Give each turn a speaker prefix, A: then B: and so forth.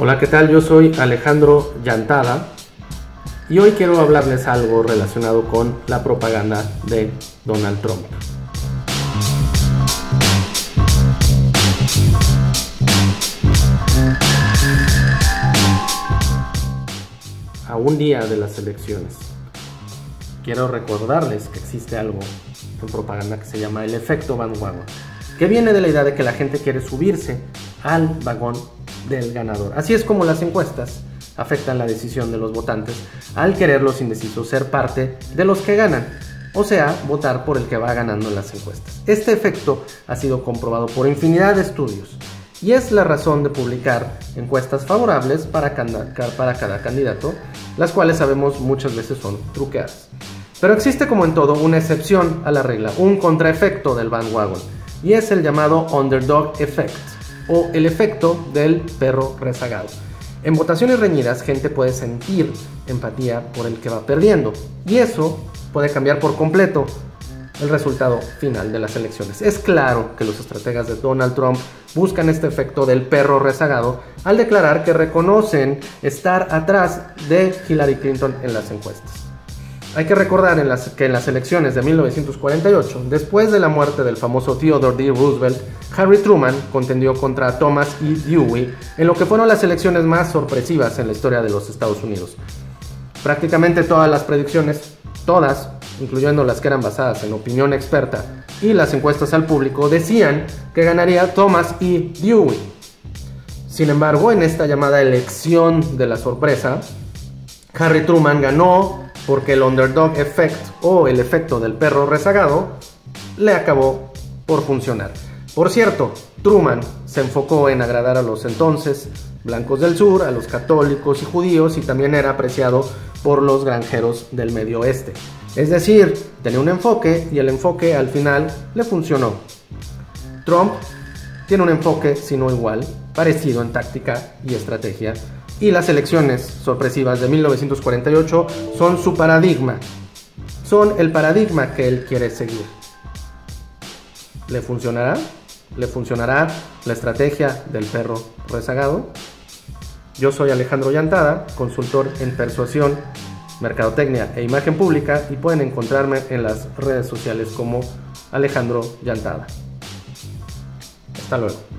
A: Hola, ¿qué tal? Yo soy Alejandro Llantada y hoy quiero hablarles algo relacionado con la propaganda de Donald Trump. A un día de las elecciones, quiero recordarles que existe algo en propaganda que se llama el efecto bandwagon, que viene de la idea de que la gente quiere subirse al vagón del ganador. Así es como las encuestas afectan la decisión de los votantes al querer los indecisos ser parte de los que ganan, o sea, votar por el que va ganando en las encuestas. Este efecto ha sido comprobado por infinidad de estudios y es la razón de publicar encuestas favorables para, para cada candidato, las cuales sabemos muchas veces son truqueadas. Pero existe como en todo una excepción a la regla, un contraefecto del bandwagon, y es el llamado underdog effect o el efecto del perro rezagado. En votaciones reñidas, gente puede sentir empatía por el que va perdiendo y eso puede cambiar por completo el resultado final de las elecciones. Es claro que los estrategas de Donald Trump buscan este efecto del perro rezagado al declarar que reconocen estar atrás de Hillary Clinton en las encuestas. Hay que recordar que en las elecciones de 1948, después de la muerte del famoso Theodore D. Roosevelt, Harry Truman contendió contra Thomas E. Dewey en lo que fueron las elecciones más sorpresivas en la historia de los Estados Unidos. Prácticamente todas las predicciones, todas, incluyendo las que eran basadas en opinión experta y las encuestas al público, decían que ganaría Thomas E. Dewey. Sin embargo, en esta llamada elección de la sorpresa, Harry Truman ganó porque el underdog effect o el efecto del perro rezagado le acabó por funcionar. Por cierto, Truman se enfocó en agradar a los entonces blancos del sur, a los católicos y judíos y también era apreciado por los granjeros del medio oeste. Es decir, tenía un enfoque y el enfoque al final le funcionó. Trump tiene un enfoque, si no igual, parecido en táctica y estrategia y las elecciones sorpresivas de 1948 son su paradigma. Son el paradigma que él quiere seguir. ¿Le funcionará? ¿Le funcionará la estrategia del perro rezagado? Yo soy Alejandro Llantada, consultor en persuasión, mercadotecnia e imagen pública y pueden encontrarme en las redes sociales como Alejandro Llantada. Hasta luego.